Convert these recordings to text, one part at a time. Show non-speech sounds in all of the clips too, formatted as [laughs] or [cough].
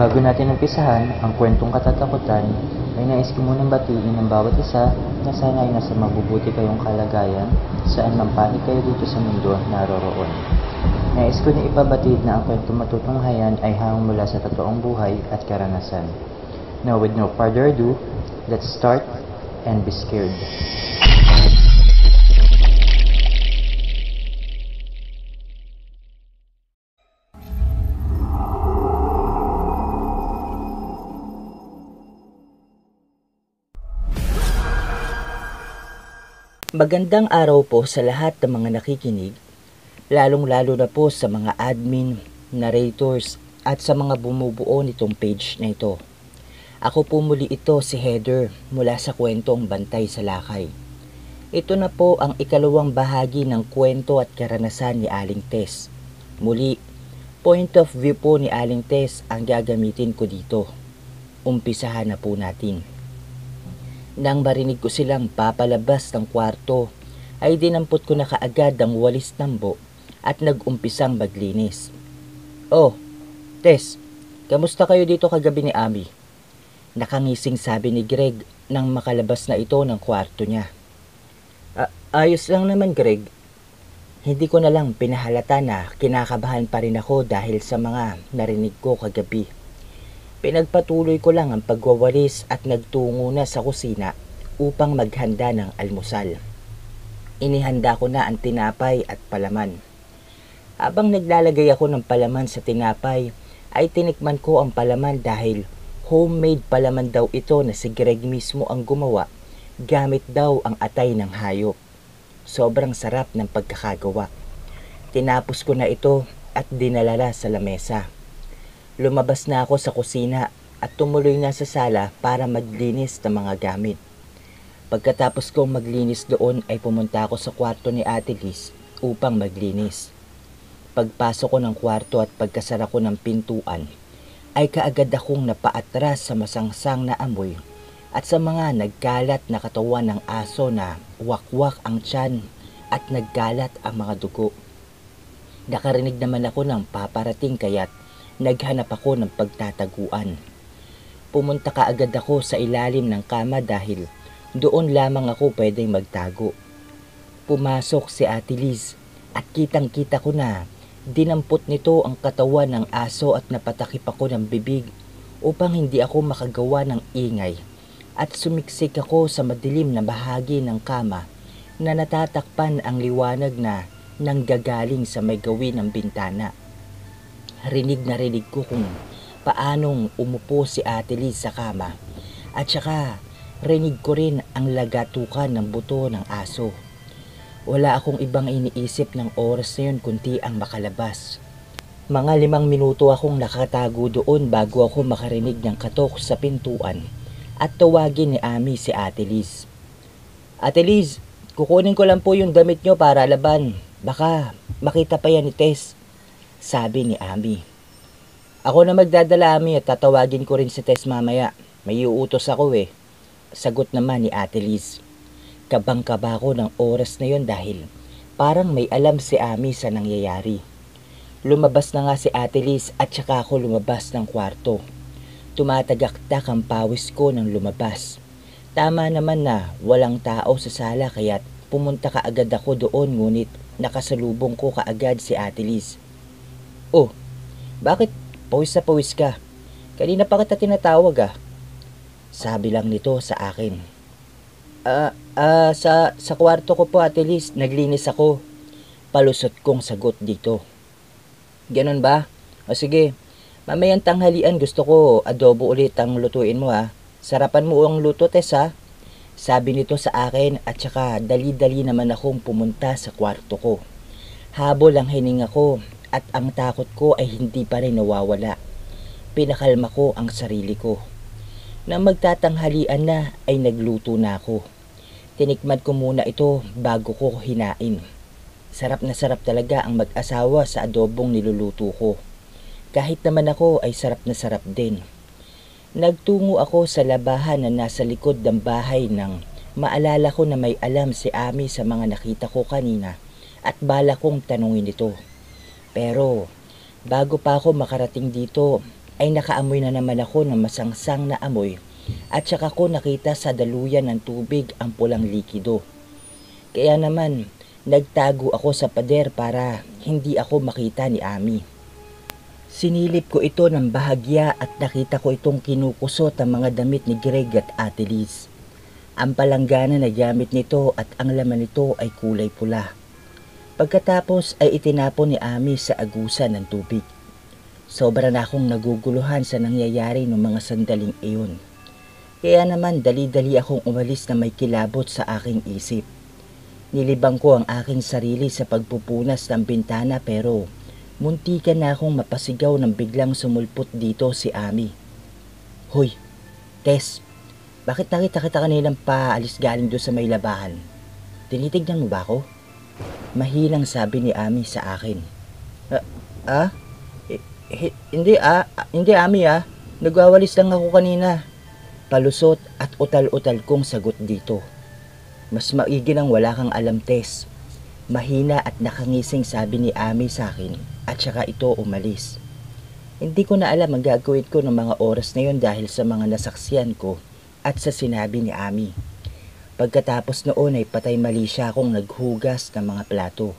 Bago natin umpisahan ang kwentong katatakutan, ay nais ko munang batiin ang bawat isa na sana ay nasa mabubuti kayong kalagayan saan man panig kayo dito sa mundo naroroon. Nais ko na ipabatid na ang kwentong matutunghayan ay hangong mula sa totoong buhay at karanasan. Now with no further ado, let's start and be scared. Magandang araw po sa lahat ng mga nakikinig, lalong-lalo na po sa mga admin, narrators, at sa mga bumubuo nitong page na ito. Ako po muli ito si Heather mula sa kwentong Bantay sa Lakay. Ito na po ang ikalawang bahagi ng kwento at karanasan ni Aling Tess. Muli, point of view po ni Aling Tess ang gagamitin ko dito. Umpisahan na po natin. Nang marinig ko silang papalabas ng kwarto, ay dinampot ko na kaagad ang walis tambo at nag-umpisang maglinis. Oh, Tess, kamusta kayo dito kagabi ni Ami? Nakangising sabi ni Greg nang makalabas na ito ng kwarto niya. "A- ayos lang naman Greg. Hindi ko na lang pinahalata na kinakabahan pa rin ako dahil sa mga narinig ko kagabi. Pinagpatuloy ko lang ang pagwawalis at nagtungo na sa kusina upang maghanda ng almusal. Inihanda ko na ang tinapay at palaman. Habang naglalagay ako ng palaman sa tinapay, ay tinikman ko ang palaman dahil homemade palaman daw ito na si Greg mismo ang gumawa gamit daw ang atay ng hayop. Sobrang sarap ng pagkakagawa. Tinapos ko na ito at dinalala sa lamesa. Lumabas na ako sa kusina at tumuloy na sa sala para maglinis ng mga gamit. Pagkatapos kong maglinis doon ay pumunta ako sa kwarto ni Ate Liz upang maglinis. Pagpasok ko ng kwarto at pagkasara ko ng pintuan, ay kaagad akong napaatras sa masangsang na amoy at sa mga nagkalat na katawan ng aso na wakwak ang tiyan at nagkalat ang mga dugo. Nakarinig naman ako ng paparating kaya't naghanap ako ng pagtataguan. Pumunta kaagad ako sa ilalim ng kama dahil doon lamang ako pwedeng magtago. Pumasok si Ate Liz at kitang kita ko na dinampot nito ang katawan ng aso at napatakip ako ng bibig upang hindi ako makagawa ng ingay at sumiksik ako sa madilim na bahagi ng kama na natatakpan ang liwanag na nanggagaling sa may gawin ng bintana. Rinig na rinig ko kung paanong umupo si Ate Liz sa kama at saka rinig ko rin ang lagatukan ng buto ng aso. Wala akong ibang iniisip ng oras na yun kundi ang makalabas. Mga limang minuto akong nakatago doon bago ako makarinig ng katok sa pintuan at tawagin ni Ami si Ate Liz. Ate Liz, kukunin ko lang po yung damit nyo para laban. Baka makita pa yan ni Tess. Sabi ni Ami. Ako na magdadala Ami at tatawagin ko rin si Tess mamaya. May uutos ako eh. Sagot naman ni Ate Liz. Kabang-kaba ko ng oras na yon dahil parang may alam si Ami sa nangyayari. Lumabas na nga si Ate Liz at saka ako lumabas ng kwarto. Tumatagaktak ang pawis ko nang lumabas. Tama naman na walang tao sa sala kaya't pumunta ka agad ako doon ngunit nakasalubong ko kaagad si Ate Liz. Oh, bakit pawis na pawis ka? Kanina pa kita tinatawag ah. Sabi lang nito sa akin. Ah, ah, sa, sa kwarto ko po Ate Liz, naglinis ako. Palusot kong sagot dito. Ganon ba? O sige, mamayang tanghalian gusto ko adobo ulit ang lutuin mo ha. Sarapan mo ang luto, Tess ha. Sabi nito sa akin at saka dali-dali naman akong pumunta sa kwarto ko. Habol ang hininga ko at ang takot ko ay hindi pa rin nawawala. Pinakalma ko ang sarili ko. Nang magtatanghalian na ay nagluto na ako. Tinikman ko muna ito bago ko hinain. Sarap na sarap talaga ang mag-asawa sa adobong niluluto ko. Kahit naman ako ay sarap na sarap din. Nagtungo ako sa labahan na nasa likod ng bahay nang maalala ko na may alam si Ami sa mga nakita ko kanina at bala kong tanungin ito. Pero bago pa ako makarating dito ay nakaamoy na naman ako ng masangsang na amoy at saka ko nakita sa daluyan ng tubig ang pulang likido. Kaya naman, nagtago ako sa pader para hindi ako makita ni Ami. Sinilip ko ito ng bahagya at nakita ko itong kinukusot ang mga damit ni Greg at Ate Liz. Ang palanggana na gamit nito at ang laman nito ay kulay pula. Pagkatapos ay itinapon ni Ami sa agusan ng tubig. Sobra na akong naguguluhan sa nangyayari ng mga sandaling iyon. Kaya naman dali-dali akong umalis na may kilabot sa aking isip. Nilibang ko ang aking sarili sa pagpupunas ng bintana pero muntikan na akong mapasigaw ng biglang sumulpot dito si Ami. Hoy, Tess, bakit nakita kita kaninang paalis galing doon sa may labahan? Tinitignan mo ba ako? Mahilang sabi ni Ami sa akin. Ah? ah? Hindi ah, hindi Ami ah. Nagwawalis lang ako kanina. Palusot at utal-utal kong sagot dito. Mas maigi nang wala kang alam, Tess. Mahina at nakangising sabi ni Ami sa akin at saka ito umalis. Hindi ko na alam ang gagawin ko ng mga oras na yon dahil sa mga nasaksiyan ko at sa sinabi ni Ami. Pagkatapos noon ay patay mali siya akong naghugas ng mga plato.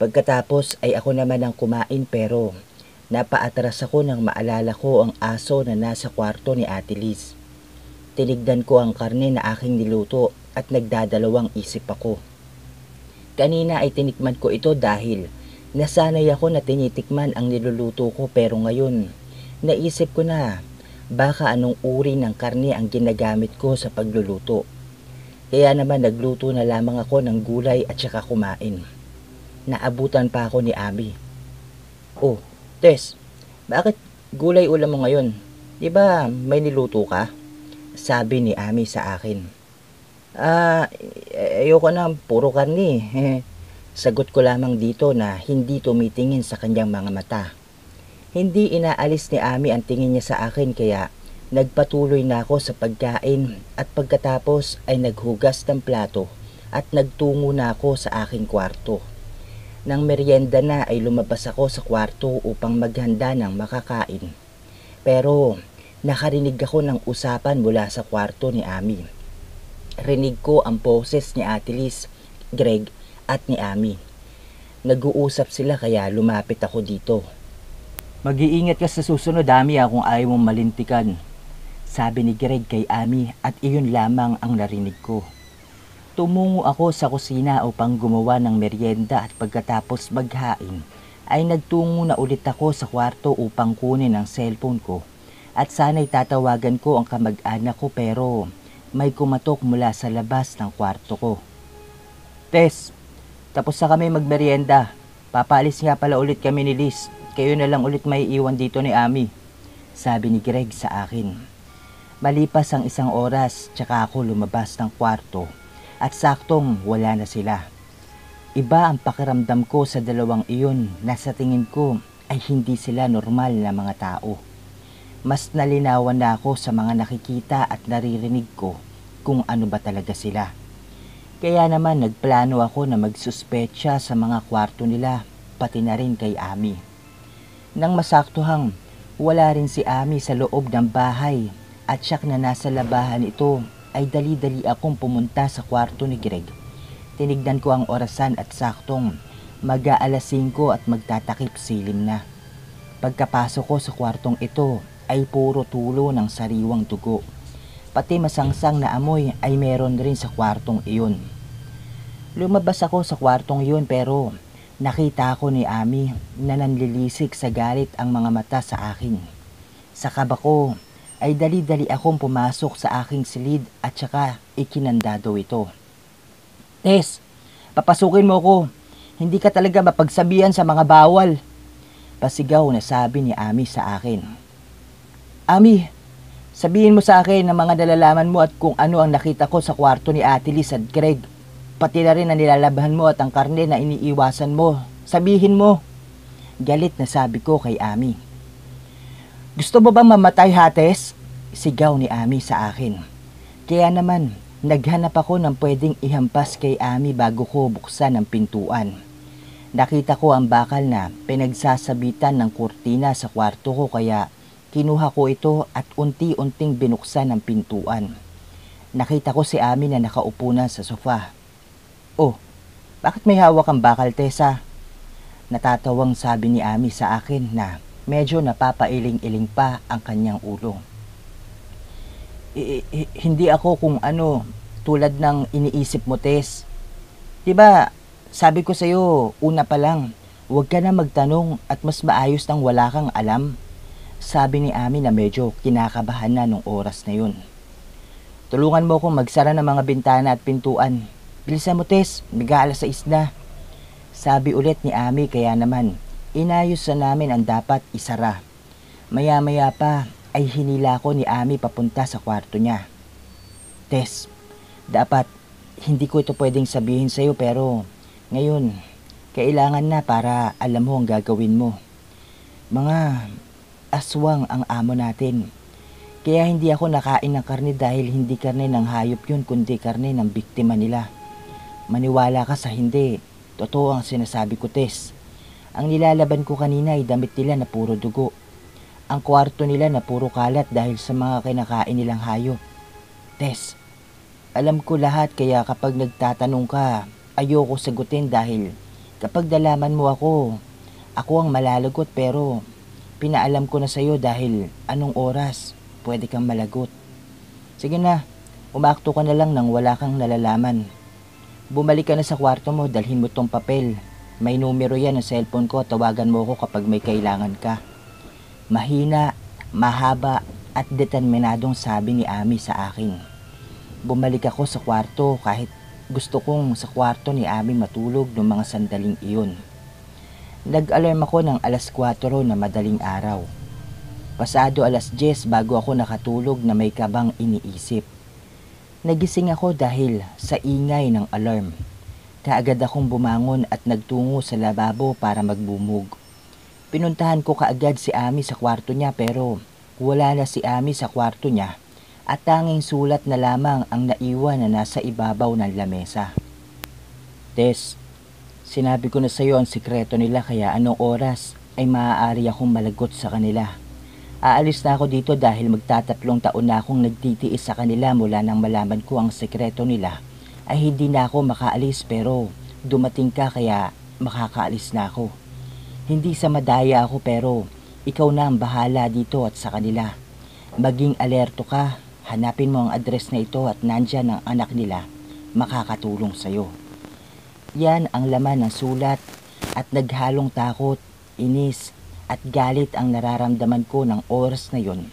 Pagkatapos ay ako naman ang kumain pero napaatras ako nang maalala ko ang aso na nasa kwarto ni Ate Liz. Tinigdan ko ang karne na aking niluto at nagdadalawang isip ako. Kanina ay tinikman ko ito dahil nasanay ako na tinitikman ang niluluto ko pero ngayon naisip ko na baka anong uri ng karne ang ginagamit ko sa pagluluto. Kaya naman nagluto na lamang ako ng gulay at saka kumain. Naabutan pa ako ni Abi. Oh, Tess, bakit gulay ulam mo ngayon? Di ba may niluto ka? Sabi ni Ami sa akin. Ah, ayoko na puro karni. [laughs] Sagot ko lamang dito na hindi tumitingin sa kanyang mga mata. Hindi inaalis ni Ami ang tingin niya sa akin kaya nagpatuloy na ako sa pagkain at pagkatapos ay naghugas ng plato at nagtungo na ako sa aking kwarto. Nang merienda na ay lumabas ako sa kwarto upang maghanda ng makakain. Pero nakarinig ako ng usapan mula sa kwarto ni Ami. Rinig ko ang boses ni Ate Liz, Greg at ni Ami. Nag-uusap sila kaya lumapit ako dito. Mag-iingat ka sa susunod, Ami, kung ayaw mong malintikan. Sabi ni Greg kay Ami at iyon lamang ang narinig ko. Tumungo ako sa kusina upang gumawa ng merienda at pagkatapos maghain ay nagtungo na ulit ako sa kwarto upang kunin ang cellphone ko at sana'y tatawagan ko ang kamag-anak ko pero may kumatok mula sa labas ng kwarto ko. Tess, tapos na kami magmerienda. Papaalis nga pala ulit kami ni Liz. Kayo na lang ulit may iwan dito ni Ami. Sabi ni Greg sa akin. Malipas ang isang oras, tsaka ako lumabas ng kwarto at saktong wala na sila. Iba ang pakiramdam ko sa dalawang iyon na sa tingin ko ay hindi sila normal na mga tao. Mas nalinawan na ako sa mga nakikita at naririnig ko kung ano ba talaga sila. Kaya naman nagplano ako na magsuspecha sa mga kwarto nila pati na rin kay Ami. Nang masaktuhang wala rin si Ami sa loob ng bahay at siyak na nasa labahan ito ay dali-dali akong pumunta sa kwarto ni Greg. Tinignan ko ang orasan at saktong mag-aalas 5 at magtatakip silim na. Pagkapasok ko sa kwartong ito ay puro tulo ng sariwang dugo. Pati masangsang na amoy ay meron rin sa kwartong iyon. Lumabas ako sa kwartong iyon pero nakita ko ni Ami na nanlilisik sa galit ang mga mata sa akin. Sa kaba ko ay dali-dali akong pumasok sa aking silid at saka ikinandado ito. Tess, papasukin mo ko. Hindi ka talaga mapagsabihan sa mga bawal. Pasigaw na sabi ni Ami sa akin. Ami, sabihin mo sa akin ang mga nalalaman mo at kung ano ang nakita ko sa kwarto ni Ate Liz at Greg. Pati na rin ang nilalabahan mo at ang karne na iniiwasan mo. Sabihin mo. Galit na sabi ko kay Ami. Gusto mo bang mamatay hates? Sigaw ni Ami sa akin. Kaya naman, naghanap ako ng pwedeng ihampas kay Ami bago ko buksan ang pintuan. Nakita ko ang bakal na pinagsasabitan ng kurtina sa kwarto ko kaya Kinuha ko ito at unti-unting binuksan ang pintuan. Nakita ko si Ami na nakaupo na sa sofa. Oh, bakit may hawak ang bakal, Tessa? Natatawang sabi ni Ami sa akin na medyo napapailing-iling pa ang kanyang ulo. I- i- hindi ako kung ano, tulad ng iniisip mo, Tess. Diba, sabi ko sa'yo, una pa lang, huwag ka na magtanong at mas maayos nang wala kang alam. Sabi ni Ami na medyo kinakabahan na nung oras na yun. Tulungan mo akong magsara ng mga bintana at pintuan. Bilisan mo, Tess. Biga alas 6 na. Sabi ulit ni Ami kaya naman, inayos na namin ang dapat isara. Maya-maya pa ay hinila ko ni Ami papunta sa kwarto niya. Tess, dapat hindi ko ito pwedeng sabihin sa'yo pero ngayon, kailangan na para alam mo ang gagawin mo. Mga aswang ang amo natin. Kaya hindi ako nakain ng karne dahil hindi karne ng hayop yun kundi karne ng biktima nila. Maniwala ka sa hindi. Totoo ang sinasabi ko, Tess. Ang nilalaban ko kanina ay damit nila na puro dugo. Ang kwarto nila na puro kalat dahil sa mga kinakain nilang hayop. Tess, alam ko lahat kaya kapag nagtatanong ka, ayoko sagutin dahil kapag dalaman mo ako, ako ang malalagot pero pinaalam ko na sa'yo dahil anong oras pwede kang malagot. Sige na, umakto ka na lang nang wala kang nalalaman. Bumalik ka na sa kwarto mo, dalhin mo tong papel. May numero yan ng cellphone ko, tawagan mo ako kapag may kailangan ka. Mahina, mahaba, at determinadong sabi ni Ami sa akin. Bumalik ako sa kwarto kahit gusto kong sa kwarto ni Ami matulog noong mga sandaling iyon. Nag-alarm ako ng alas 4 na madaling araw. Pasado alas 10 bago ako nakatulog na may kabang iniisip. Nagising ako dahil sa ingay ng alarm. Kaagad akong bumangon at nagtungo sa lababo para magbumug. Pinuntahan ko kaagad si Ami sa kwarto niya pero wala na si Ami sa kwarto niya at tanging sulat na lamang ang naiwan na nasa ibabaw ng lamesa. Tess, sinabi ko na sa iyo ang sikreto nila kaya anong oras ay maaari akong malagot sa kanila. Aalis na ako dito dahil magtatatlong taon na akong nagtitiis sa kanila mula nang malaman ko ang sekreto nila ay hindi na ako makaalis pero dumating ka kaya makakaalis na ako. Hindi sa madaya ako pero ikaw na ang bahala dito at sa kanila. Maging alerto ka, hanapin mo ang address na ito at nandyan ang anak nila, makakatulong sa'yo. Yan ang laman ng sulat at naghalong takot, inis, at galit ang nararamdaman ko ng oras na yon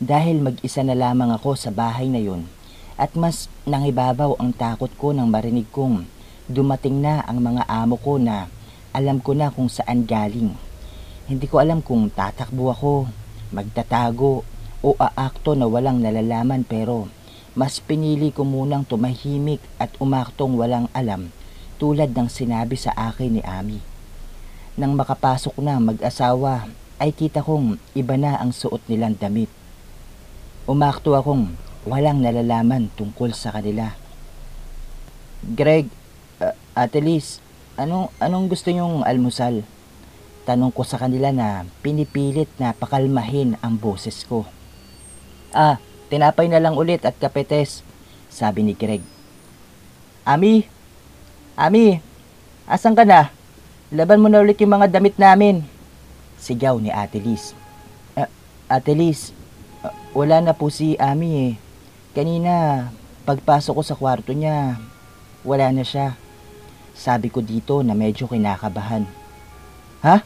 dahil mag-isa na lamang ako sa bahay na yon at mas nangibabaw ang takot ko nang marinig kong dumating na ang mga amo ko na alam ko na kung saan galing. Hindi ko alam kung tatakbo ako, magtatago o aakto na walang nalalaman pero mas pinili ko munang tumahimik at umaktong walang alam tulad ng sinabi sa akin ni Ami. Nang makapasok na mag-asawa, ay kita kong iba na ang suot nilang damit. Umakto akong walang nalalaman tungkol sa kanila. Greg, uh, Ate Liz, anong, anong gusto nyong almusal? Tanong ko sa kanila na pinipilit na pakalmahin ang boses ko. Ah, tinapay na lang ulit at kapetes, sabi ni Greg. Ami, Ami, asan ka na? Laban mo na ulit yung mga damit namin. Sigaw ni Ate Liz. Uh, Ate Liz, uh, wala na po si Ami eh. Kanina, pagpasok ko sa kwarto niya, wala na siya. Sabi ko dito na medyo kinakabahan. Ha?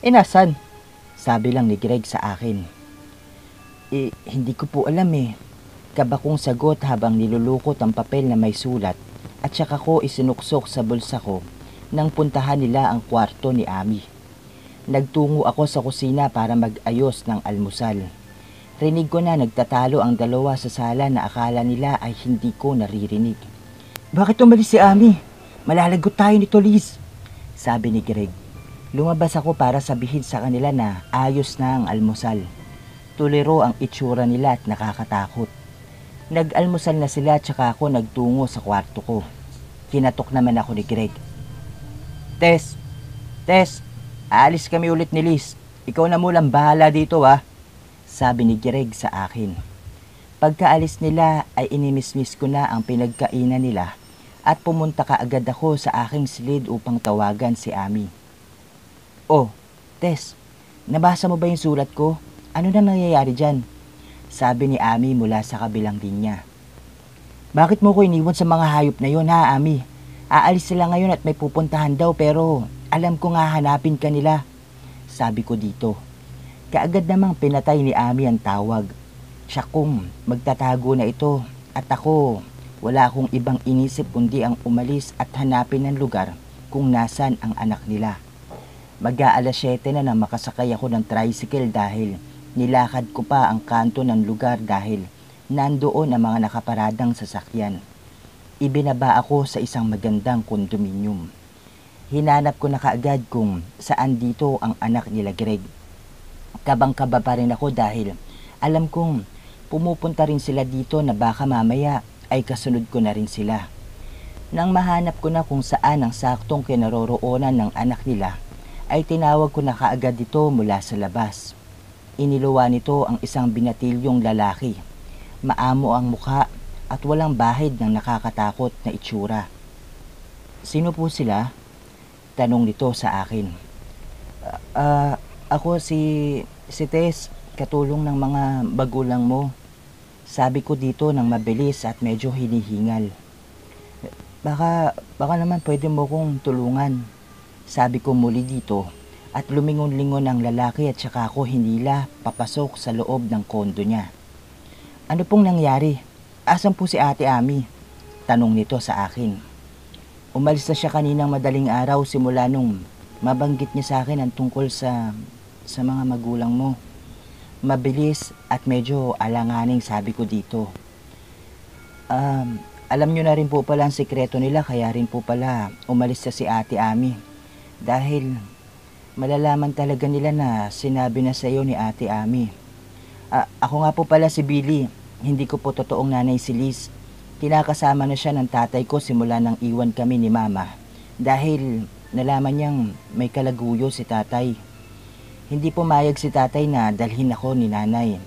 E nasan? Sabi lang ni Greg sa akin. Eh, hindi ko po alam eh. Kabakong sagot habang nilulukot ang papel na may sulat at saka ko isinuksok sa bulsa ko nang puntahan nila ang kwarto ni Ami. Nagtungo ako sa kusina para mag-ayos ng almusal. Rinig ko na nagtatalo ang dalawa sa sala na akala nila ay hindi ko naririnig. Bakit umalis si Ami? Malalagot tayo nito, Liz. Sabi ni Greg. Lumabas ako para sabihin sa kanila na ayos na ang almusal. Tuliro ang itsura nila at nakakatakot. Nag-almusal na sila at saka ako nagtungo sa kwarto ko. Kinatok naman ako ni Greg. Tess, Tess, aalis kami ulit ni Liz. Ikaw na mulang bahala dito ha. Sabi ni Greg sa akin. Pagkaalis nila ay inimismis ko na ang pinagkainan nila at pumunta ka agad ako sa aking silid upang tawagan si Ami. Oh, Tess, nabasa mo ba yung sulat ko? Ano na nangyayari dyan? Sabi ni Ami mula sa kabilang linya. Bakit mo ko iniwan sa mga hayop na yon ha, Ami? Aalis sila ngayon at may pupuntahan daw pero alam ko nga hanapin ka nila. Sabi ko dito. Kaagad namang pinatay ni Ami ang tawag. Siya kung magtatago na ito at ako wala akong ibang inisip kundi ang umalis at hanapin ang lugar kung nasan ang anak nila. Mag-aalas 7 na nang makasakay ako ng tricycle dahil nilakad ko pa ang kanto ng lugar dahil nandoon ang mga nakaparadang sasakyan. Ibinaba ako sa isang magandang kondominium. Hinanap ko na kaagad kung saan dito ang anak nila Greg. Kabang-kaba pa rin ako dahil alam kong pumupunta rin sila dito na baka mamaya ay kasunod ko na rin sila. Nang mahanap ko na kung saan ang saktong kinaroroonan ng anak nila, ay tinawag ko na kaagad dito mula sa labas. Iniluwa nito ang isang binatilyong lalaki. Maamo ang mukha at walang bahid ng nakakatakot na itsura. Sino po sila? Tanong nito sa akin. Ah, ako si si Tess, katulong ng mga bagulang mo. Sabi ko dito ng mabilis at medyo hinihingal. Baka, baka naman pwede mo kong tulungan. Sabi ko muli dito at lumingon-lingon ang lalaki at saka ako hinila papasok sa loob ng kondo niya. Ano pong nangyari? Asan po si Ate Ami? Tanong nito sa akin. Umalis na siya kaninang madaling araw simula nung mabanggit niya sa akin ang tungkol sa sa mga magulang mo. Mabilis at medyo alanganing sabi ko dito. Um, alam nyo na rin po pala ang sikreto nila kaya rin po pala umalis na si Ate Ami. Dahil malalaman talaga nila na sinabi na sa iyo ni Ate Ami. Ah, ako nga po pala si Billy. Hindi ko po totoong nanay si Liz. Kinakasama na siya ng tatay ko simula nang iwan kami ni Mama. Dahil nalaman niyang may kalaguyo si tatay. Hindi pumayag si tatay na dalhin ako ni nanay.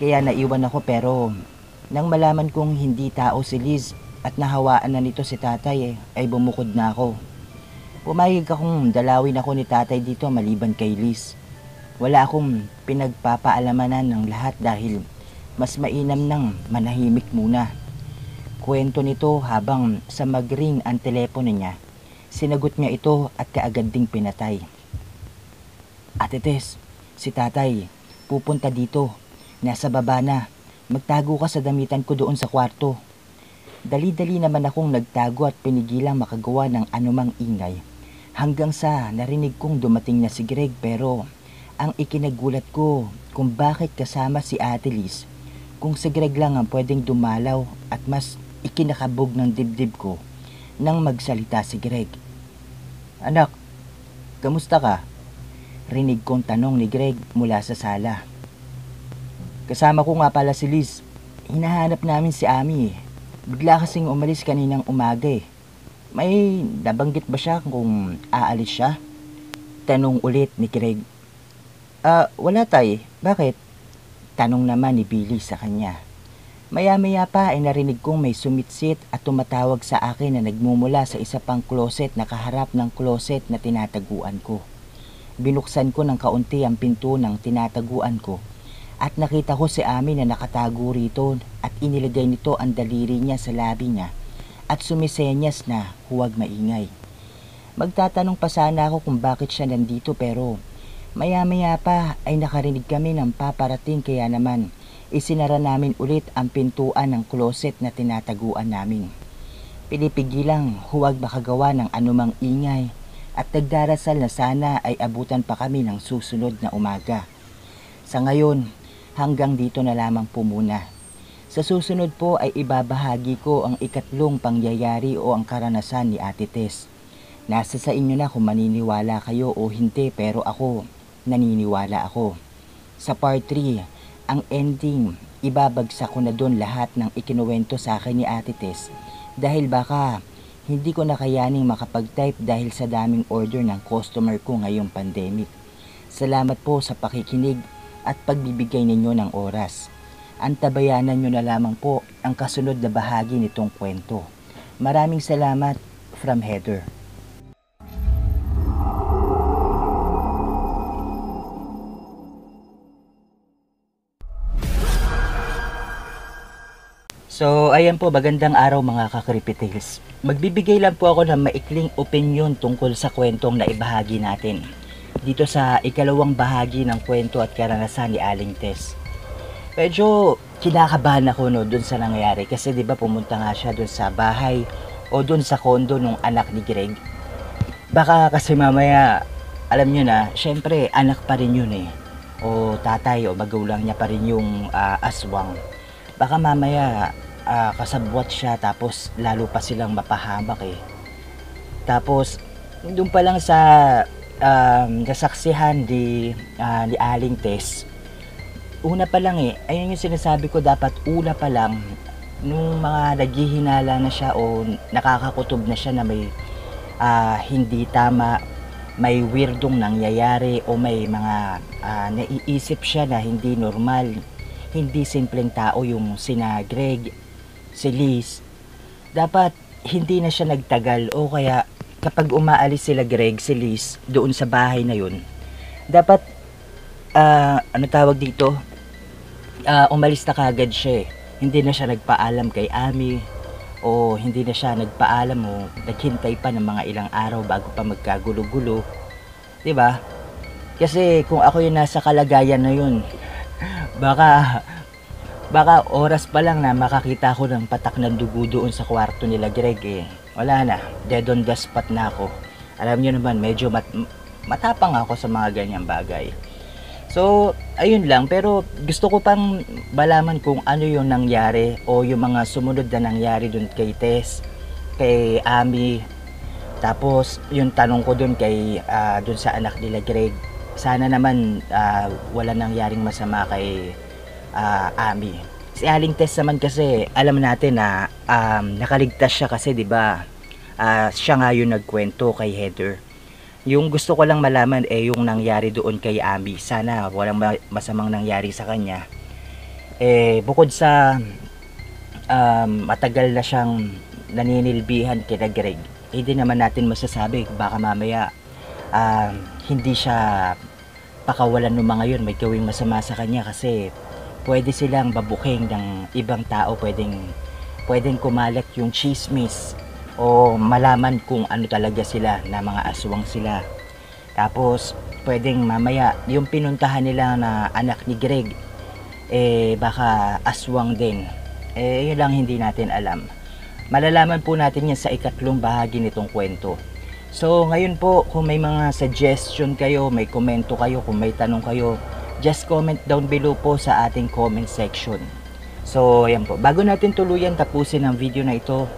Kaya naiwan ako pero nang malaman kong hindi tao si Liz at nahawaan na nito si tatay eh, ay bumukod na ako. Pumayag akong dalawin ako ni tatay dito maliban kay Liz. Wala akong pinagpapaalamanan ng lahat dahil mas mainam nang manahimik muna. Kwento nito habang sa magring ang telepono niya. Sinagot niya ito at kaagad ding pinatay. Ate Tess, si tatay, pupunta dito. Nasa baba na. Magtago ka sa damitan ko doon sa kwarto. Dali-dali naman akong nagtago at pinigilang makagawa ng anumang ingay. Hanggang sa narinig kong dumating na si Greg pero ang ikinagulat ko kung bakit kasama si Ate Liz. Kung si Greg lang ang pwedeng dumalaw at mas ikinakabog ng dibdib ko nang magsalita si Greg. Anak, kamusta ka? Rinig kong tanong ni Greg mula sa sala. Kasama ko nga pala si Liz. Hinahanap namin si Ami eh. Bigla kasing umalis kaninang umaga eh. May nabanggit ba siya kung aalis siya? Tanong ulit ni Greg. Ah, wala tay. Bakit? Tanong naman ni Billy sa kanya. Maya-maya pa ay narinig kong may sumitsit at tumatawag sa akin na nagmumula sa isa pang closet na kaharap ng closet na tinataguan ko. Binuksan ko ng kaunti ang pinto ng tinataguan ko at nakita ko si Ami na nakatago rito at inilagay nito ang daliri niya sa labi niya at sumisenyas na huwag maingay. Magtatanong pa sana ako kung bakit siya nandito pero maya-maya pa ay nakarinig kami ng paparating kaya naman isinara namin ulit ang pintuan ng closet na tinataguan namin. Pinipigilang huwag makagawa ng anumang ingay at nagdarasal na sana ay abutan pa kami ng susunod na umaga. Sa ngayon, hanggang dito na lamang po muna. Sa susunod po ay ibabahagi ko ang ikatlong pangyayari o ang karanasan ni Ate Tess. Nasa sa inyo na kung maniniwala kayo o hindi pero ako, naniniwala ako. Sa part 3, ang ending, ibabagsak ko na doon lahat ng ikinuwento sa akin ni Ate Tess dahil baka hindi ko nakayaning makapag-type dahil sa daming order ng customer ko ngayong pandemic. Salamat po sa pakikinig at pagbibigay ninyo ng oras. Antabayanan nyo na lamang po ang kasunod na bahagi nitong kwento. Maraming salamat from Heather. So, ayan po, magandang araw mga kakripitils. Magbibigay lang po ako ng maikling opinion tungkol sa kwentong naibahagi natin. Dito sa ikalawang bahagi ng kwento at karanasan ni Aling Tess. Medyo kinakabahan ako no dun sa nangyari kasi 'di ba pumunta nga siya dun sa bahay o dun sa kondo nung anak ni Greg. Baka kasi mamaya alam niyo na, syempre anak pa rin yun eh. O tatay o magulang niya pa rin yung ah, aswang. Baka mamaya ah, kasabwat siya tapos lalo pa silang mapahamak eh. Tapos doon pa lang sa um, kasaksihan di, ah, ni Aling Tess, una pa lang eh, ayun yung sinasabi ko dapat una pa lang nung mga naghihinala na siya o nakakakutob na siya na may ah, hindi tama, may weirdong nangyayari o may mga ah, naiisip siya na hindi normal, hindi simpleng tao yung sina Greg, si Liz, dapat hindi na siya nagtagal o kaya kapag umaalis sila Greg, si Liz, doon sa bahay na yun, dapat, ah, ano tawag dito, Ah, umalis na kagad siya eh. Hindi na siya nagpaalam kay Ami o hindi na siya nagpaalam o naghintay pa ng mga ilang araw bago pa magkagulo-gulo. ba? Kasi kung ako yung nasa kalagayan na yun, [laughs] baka baka oras pa lang na makakita ko ng patak ng dugo doon sa kwarto nila Greg eh. Wala na, dead on the spot na ako. Alam niyo naman, medyo mat- matapang ako sa mga ganyang bagay. So, ayun lang. Pero gusto ko pang balaman kung ano yung nangyari o yung mga sumunod na nangyari dun kay Tess, kay Ami. Tapos, yung tanong ko dun kay, ah, dun sa anak nila Greg. Sana naman ah, wala nangyaring masama kay ah, Ami. Si Aling Tess naman kasi, alam natin na um, nakaligtas siya kasi 'di ba? Ah, siya nga yung nagkwento kay Heather yung gusto ko lang malaman eh yung nangyari doon kay Ami. Sana walang ma- masamang nangyari sa kanya. Eh bukod sa um, matagal na siyang naninilbihan kina Greg, hindi naman natin masasabi baka mamaya um, hindi siya pakawalan ng mga yun may gawing masama sa kanya kasi pwede silang babuking ng ibang tao pwedeng pwedeng kumalat yung chismis o malaman kung ano talaga sila na mga aswang sila. Tapos, pwedeng mamaya, yung pinuntahan nila na anak ni Greg, eh baka aswang din. Eh, yun lang hindi natin alam. Malalaman po natin yan sa ikatlong bahagi nitong kwento. So, ngayon po, kung may mga suggestion kayo, may komento kayo, kung may tanong kayo, just comment down below po sa ating comment section. So, ayan po. Bago natin tuluyan tapusin ang video na ito,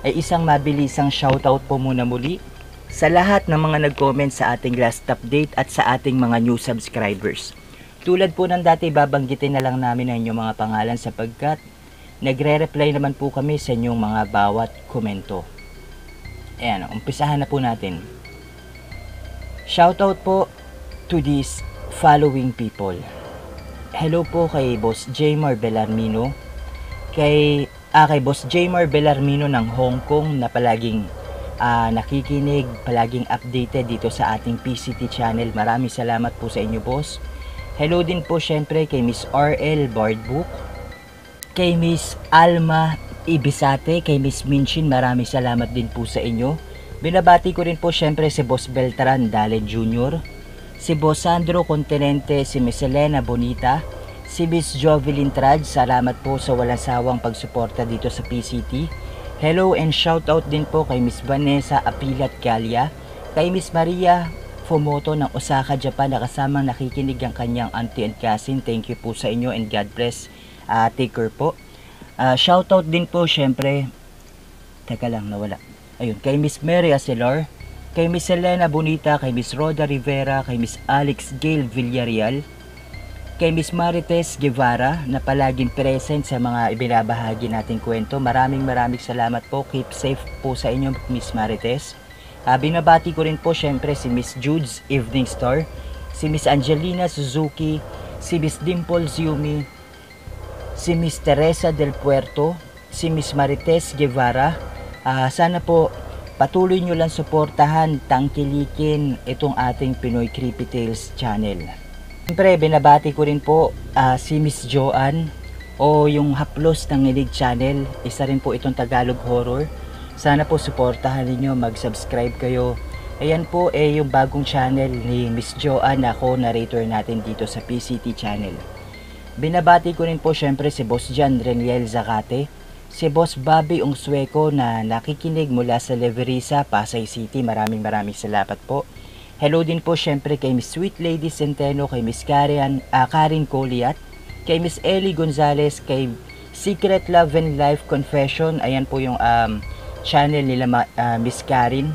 ay isang mabilisang shoutout po muna muli sa lahat ng mga nag-comment sa ating last update at sa ating mga new subscribers. Tulad po ng dati, babanggitin na lang namin ang inyong mga pangalan sapagkat nagre-reply naman po kami sa inyong mga bawat komento. Ayan, umpisahan na po natin. Shoutout po to these following people. Hello po kay Boss Jaymar Bellarmino, kay ah, kay Boss Jaymar Bellarmino ng Hong Kong na palaging ah, nakikinig, palaging updated dito sa ating PCT channel. Maraming salamat po sa inyo, boss. Hello din po syempre kay Miss RL Bardbook, kay Miss Alma Ibisate, kay Miss Minchin, maraming salamat din po sa inyo. Binabati ko rin po syempre si Boss Beltran Dale Jr., si Boss Sandro Continente, si Miss Elena Bonita, si Miss Jovelyn Trad, salamat po sa walang sawang pagsuporta dito sa PCT. Hello and shout out din po kay Miss Vanessa Apilat Calya, kay Miss Maria Fumoto ng Osaka, Japan na kasamang nakikinig ang kanyang auntie and cousin. Thank you po sa inyo and God bless. Uh, taker po. Uh, shout out din po syempre. Teka lang, nawala. Ayun, kay Miss Mary Acelor, kay Miss Elena Bonita, kay Miss Roda Rivera, kay Miss Alex Gail Villarreal, kay Miss Marites Guevara na palaging present sa mga ibinabahagi nating kwento. Maraming maraming salamat po. Keep safe po sa inyo Miss Marites. Uh, binabati ko rin po syempre si Miss Jude's Evening Star, si Miss Angelina Suzuki, si Miss Dimples Yumi, si Miss Teresa del Puerto, si Miss Marites Guevara. Ah, sana po patuloy nyo lang suportahan, tangkilikin itong ating Pinoy Creepy Tales channel. Siyempre, binabati ko rin po ah, si Miss Joanne o yung Haplos ng Nilig Channel. Isa rin po itong Tagalog Horror. Sana po suportahan ninyo, mag-subscribe kayo. Ayan po eh yung bagong channel ni Miss Joanne ako narrator natin dito sa PCT channel. Binabati ko rin po syempre si Boss Jan Reniel Zacate, si Boss Bobby Ungsweko na nakikinig mula sa Leverisa, Pasay City. Maraming maraming salamat po. Hello din po syempre kay Miss Sweet Lady Centeno, kay Miss Karen, ah, Karin Coliat, kay Miss Ellie Gonzalez, kay Secret Love and Life Confession. Ayan po yung um, channel nila ah, Miss Karin.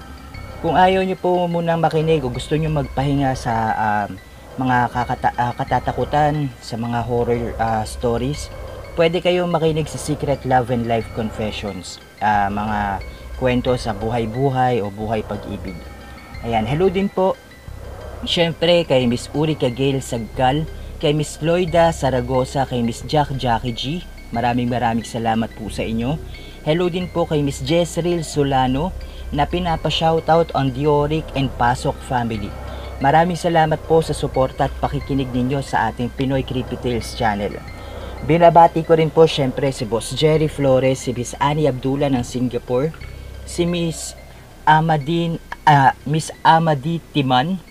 Kung ayaw nyo po munang makinig o gusto nyo magpahinga sa um, mga kakata- ah, katatakutan, sa mga horror ah, stories, pwede kayo makinig sa Secret Love and Life Confessions. Ah, mga kwento sa buhay-buhay o buhay pag-ibig. Ayan, hello din po Siyempre kay Miss Urika Gail Saggal, kay Miss Loida Saragosa, kay Miss Jack Jackie G. Maraming maraming salamat po sa inyo. Hello din po kay Miss Jezreel Solano na pinapa-shoutout on Dioric and Pasok family. Maraming salamat po sa suporta at pakikinig ninyo sa ating Pinoy Creepy Tales channel. Binabati ko rin po syempre si Boss Jerry Flores, si Miss Annie Abdullah ng Singapore, si Miss Amadine, ah, Miss Amadi Timan,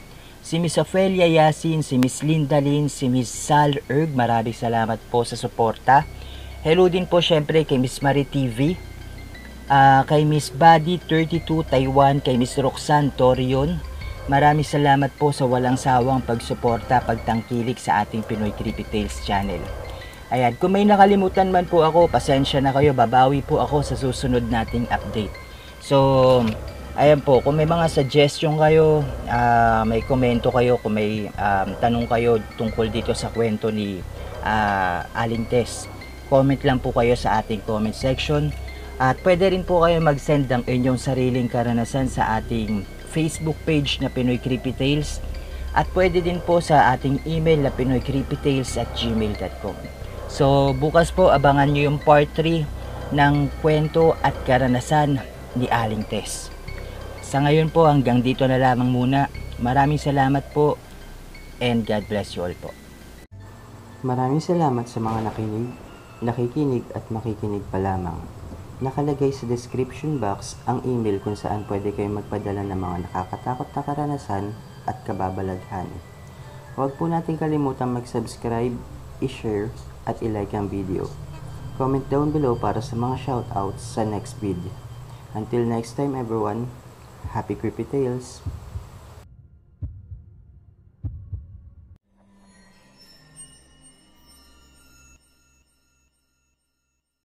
si Miss Ophelia Yasin, si Miss Linda Lin, si Miss Sal Erg, maraming salamat po sa suporta. Hello din po syempre kay Miss Marie TV, ah, kay Miss Buddy 32 Taiwan, kay Miss Roxanne Torion. Maraming salamat po sa walang sawang pagsuporta, pagtangkilik sa ating Pinoy Creepy Tales channel. Ayan, kung may nakalimutan man po ako, pasensya na kayo, babawi po ako sa susunod nating update. So, ayan po, kung may mga suggestion kayo, ah, may komento kayo, kung may um, tanong kayo tungkol dito sa kwento ni ah, Aling Tess, comment lang po kayo sa ating comment section. At pwede rin po kayo mag-send ng inyong sariling karanasan sa ating Facebook page na Pinoy Creepy Tales. At pwede din po sa ating email na pinoycreepytales at gmail.com. So, bukas po abangan nyo yung part 3 ng kwento at karanasan ni Aling Tess. Sa ngayon po, hanggang dito na lamang muna. Maraming salamat po and God bless you all po. Maraming salamat sa mga nakinig, nakikinig at makikinig pa lamang. Nakalagay sa description box ang email kung saan pwede kayong magpadala ng mga nakakatakot na karanasan at kababalaghan. Huwag po natin kalimutan mag-subscribe, i-share at i-like ang video. Comment down below para sa mga shoutouts sa next video. Until next time everyone, happy creepy tales!